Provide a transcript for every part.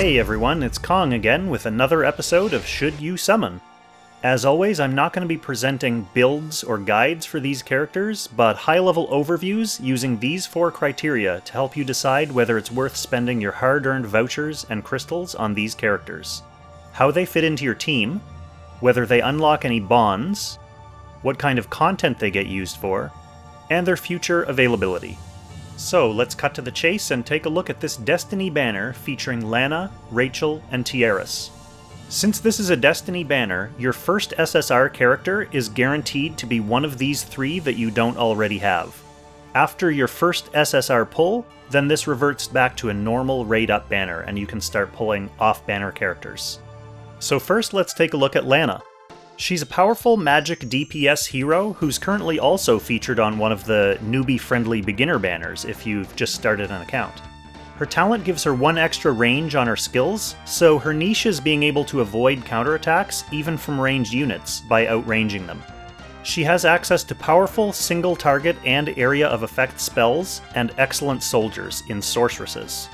Hey everyone, it's Kong again with another episode of Should You Summon? As always, I'm not going to be presenting builds or guides for these characters, but high-level overviews using these four criteria to help you decide whether it's worth spending your hard-earned vouchers and crystals on these characters. How they fit into your team, whether they unlock any bonds, what kind of content they get used for, and their future availability. So let's cut to the chase and take a look at this Destiny banner featuring Lana, Rachel, and Tiaris. Since this is a Destiny banner, your first SSR character is guaranteed to be one of these three that you don't already have. After your first SSR pull, then this reverts back to a normal raid up banner and you can start pulling off banner characters. So first let's take a look at Lana. She's a powerful magic DPS hero who's currently also featured on one of the newbie-friendly beginner banners if you've just started an account. Her talent gives her one extra range on her skills, so her niche is being able to avoid counterattacks even from ranged units by outranging them. She has access to powerful single target and area of effect spells and excellent soldiers in sorceresses.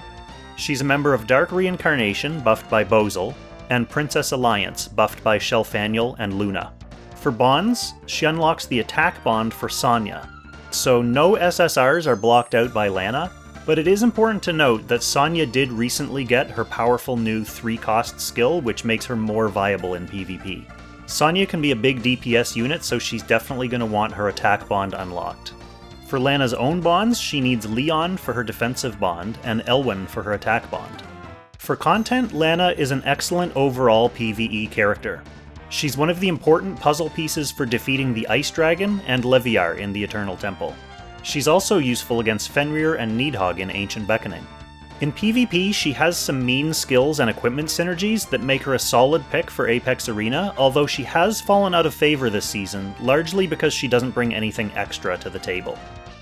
She's a member of Dark Reincarnation, buffed by Bozel, and Princess Alliance, buffed by Shelfaniel and Luna. For bonds, she unlocks the attack bond for Sonya. So no SSRs are blocked out by Lana, but it is important to note that Sonya did recently get her powerful new 3 cost skill, which makes her more viable in PvP. Sonya can be a big DPS unit, so she's definitely going to want her attack bond unlocked. For Lana's own bonds, she needs Leon for her defensive bond, and Elwyn for her attack bond. For content, Lana is an excellent overall PvE character. She's one of the important puzzle pieces for defeating the Ice Dragon and Leviar in the Eternal Temple. She's also useful against Fenrir and Nidhogg in Ancient Beckoning. In PvP, she has some mean skills and equipment synergies that make her a solid pick for Apex Arena, although she has fallen out of favor this season, largely because she doesn't bring anything extra to the table.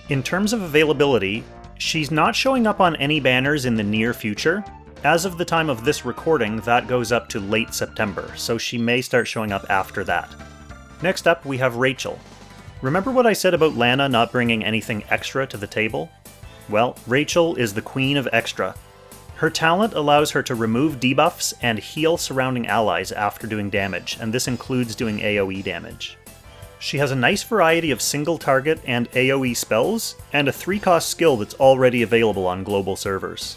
In terms of availability, she's not showing up on any banners in the near future, as of the time of this recording, that goes up to late September, so she may start showing up after that. Next up, we have Rachel. Remember what I said about Lana not bringing anything extra to the table? Well, Rachel is the queen of extra. Her talent allows her to remove debuffs and heal surrounding allies after doing damage, and this includes doing AoE damage. She has a nice variety of single target and AoE spells, and a 3 cost skill that's already available on global servers.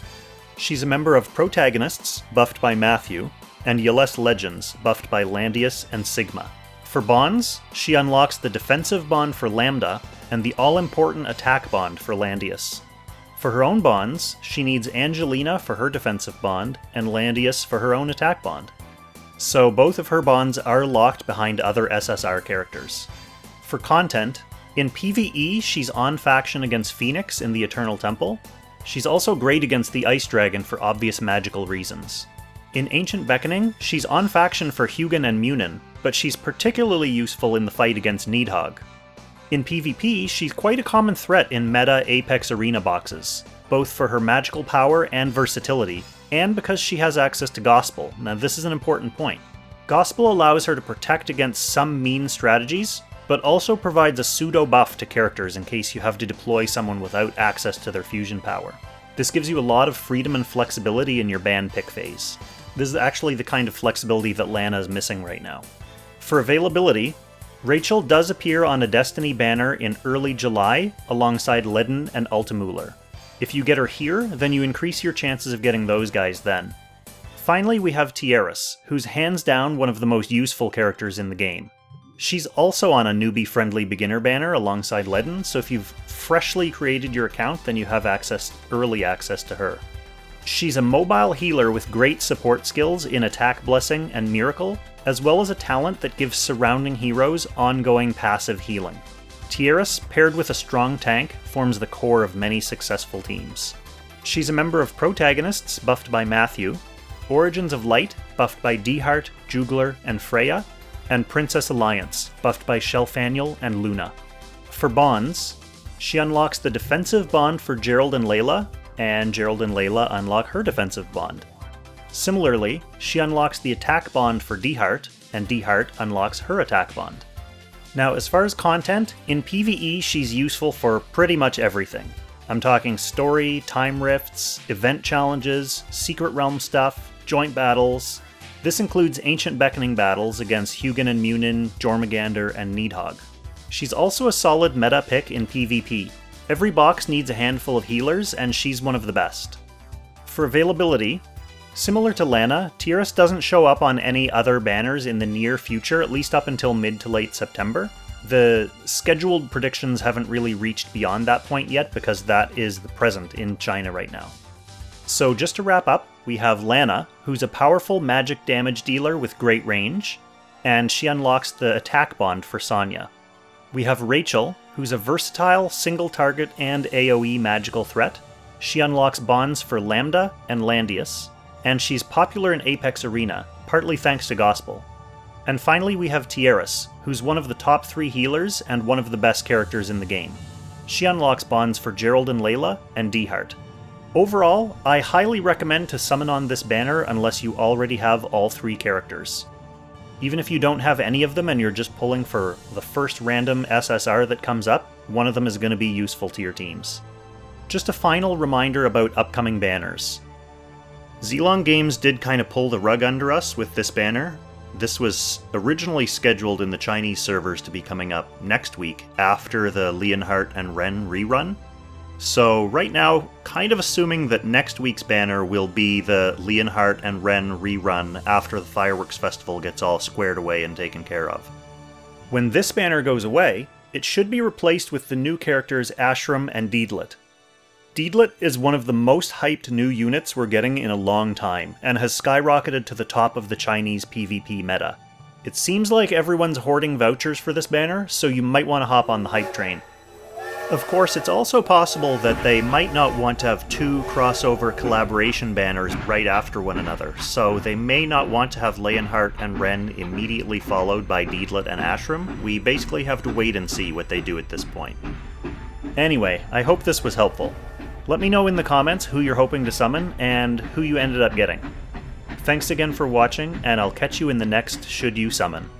She's a member of Protagonists, buffed by Matthew, and Yeless Legends, buffed by Landius and Sigma. For bonds, she unlocks the defensive bond for Lambda and the all-important attack bond for Landius. For her own bonds, she needs Angelina for her defensive bond and Landius for her own attack bond. So both of her bonds are locked behind other SSR characters. For content, in PvE she's on faction against Phoenix in the Eternal Temple, She's also great against the Ice Dragon for obvious magical reasons. In Ancient Beckoning, she's on faction for Hugin and Munin, but she's particularly useful in the fight against Nidhogg. In PvP, she's quite a common threat in meta Apex Arena boxes, both for her magical power and versatility, and because she has access to Gospel. Now, this is an important point. Gospel allows her to protect against some mean strategies, but also provides a pseudo buff to characters in case you have to deploy someone without access to their fusion power. This gives you a lot of freedom and flexibility in your ban pick phase. This is actually the kind of flexibility that Lana is missing right now. For availability, Rachel does appear on a Destiny banner in early July alongside Ledin and Altamuller. If you get her here, then you increase your chances of getting those guys then. Finally, we have Tiaris, who's hands down one of the most useful characters in the game. She's also on a newbie-friendly beginner banner alongside Ledin, so if you've freshly created your account, then you have access, early access to her. She's a mobile healer with great support skills in Attack Blessing and Miracle, as well as a talent that gives surrounding heroes ongoing passive healing. Tiaris, paired with a strong tank, forms the core of many successful teams. She's a member of Protagonists, buffed by Matthew, Origins of Light, buffed by Dieharte, Jugler, and Freya, and Princess Alliance, buffed by Shelfaniel and Luna. For bonds, she unlocks the defensive bond for Gerald and Layla, and Gerald and Layla unlock her defensive bond. Similarly, she unlocks the attack bond for Dieharte, and Dieharte unlocks her attack bond. Now, as far as content, in PvE she's useful for pretty much everything. I'm talking story, time rifts, event challenges, secret realm stuff, joint battles. This includes ancient beckoning battles against Hugin and Munin, Jormungandr, and Nidhogg. She's also a solid meta pick in PvP. Every box needs a handful of healers, and she's one of the best. For availability, similar to Lana, Tiaris doesn't show up on any other banners in the near future, at least up until mid to late September. The scheduled predictions haven't really reached beyond that point yet because that is the present in China right now. So just to wrap up, we have Lana, who's a powerful magic damage dealer with great range, and she unlocks the attack bond for Sonya. We have Rachel, who's a versatile, single target and AoE magical threat. She unlocks bonds for Lambda and Landius, and she's popular in Apex Arena, partly thanks to Gospel. And finally, we have Tiaris, who's one of the top three healers and one of the best characters in the game. She unlocks bonds for Gerald and Layla and Dieharte. Overall, I highly recommend to summon on this banner unless you already have all three characters. Even if you don't have any of them and you're just pulling for the first random SSR that comes up, one of them is going to be useful to your teams. Just a final reminder about upcoming banners. Zilong Games did kind of pull the rug under us with this banner, this was originally scheduled in the Chinese servers to be coming up next week after the Leonhart and Ren rerun. So right now, kind of assuming that next week's banner will be the Leonhart and Ren rerun after the Fireworks Festival gets all squared away and taken care of. When this banner goes away, it should be replaced with the new characters Ashram and Deedlit. Deedlit is one of the most hyped new units we're getting in a long time, and has skyrocketed to the top of the Chinese PvP meta. It seems like everyone's hoarding vouchers for this banner, so you might want to hop on the hype train. Of course, it's also possible that they might not want to have two crossover collaboration banners right after one another, so they may not want to have Leonhart and Ren immediately followed by Deedlit and Ashram. We basically have to wait and see what they do at this point. Anyway, I hope this was helpful. Let me know in the comments who you're hoping to summon and who you ended up getting. Thanks again for watching, and I'll catch you in the next Should You Summon.